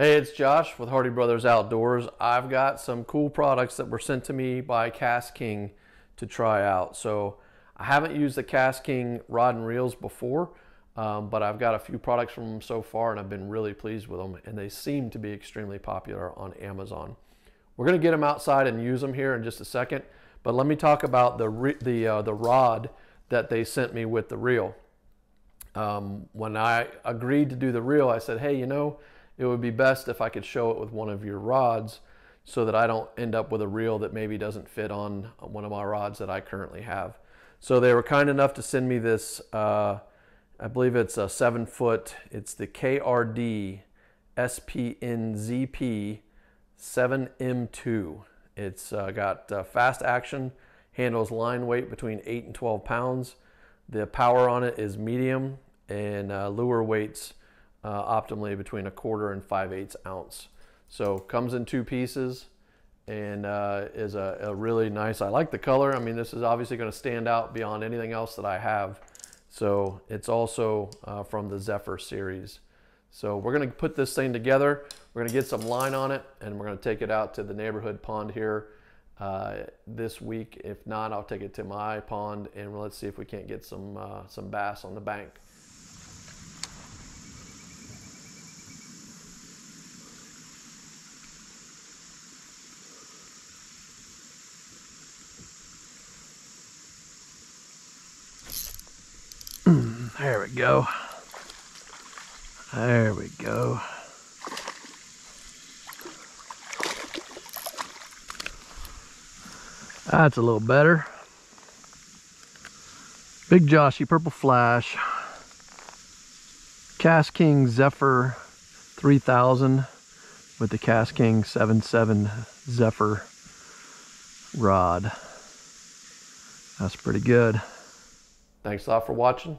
Hey, it's Josh with Hardy Brothers Outdoors. I've got some cool products that were sent to me by KastKing to try out. So I haven't used the KastKing rod and reels before, um, but I've got a few products from them so far and I've been really pleased with them and they seem to be extremely popular on Amazon. We're gonna get them outside and use them here in just a second, but let me talk about the, the, uh, the rod that they sent me with the reel. Um, when I agreed to do the reel, I said, hey, you know, it would be best if I could show it with one of your rods so that I don't end up with a reel that maybe doesn't fit on one of my rods that I currently have. So they were kind enough to send me this, uh, I believe it's a seven foot, it's the KRD SPNZP 7M2. It's uh, got uh, fast action, handles line weight between 8 and 12 pounds. The power on it is medium and uh, lure weights uh, optimally between a quarter and 5 eighths ounce. So comes in two pieces and uh, is a, a, really nice, I like the color. I mean, this is obviously gonna stand out beyond anything else that I have. So it's also uh, from the Zephyr series. So we're gonna put this thing together. We're gonna get some line on it and we're gonna take it out to the neighborhood pond here uh, this week. If not, I'll take it to my pond and let's see if we can't get some, uh, some bass on the bank. There we go. There we go. That's a little better. Big Joshy Purple Flash. KastKing Zephyr 3000 with the KastKing 77 Zephyr rod. That's pretty good. Thanks a lot for watching.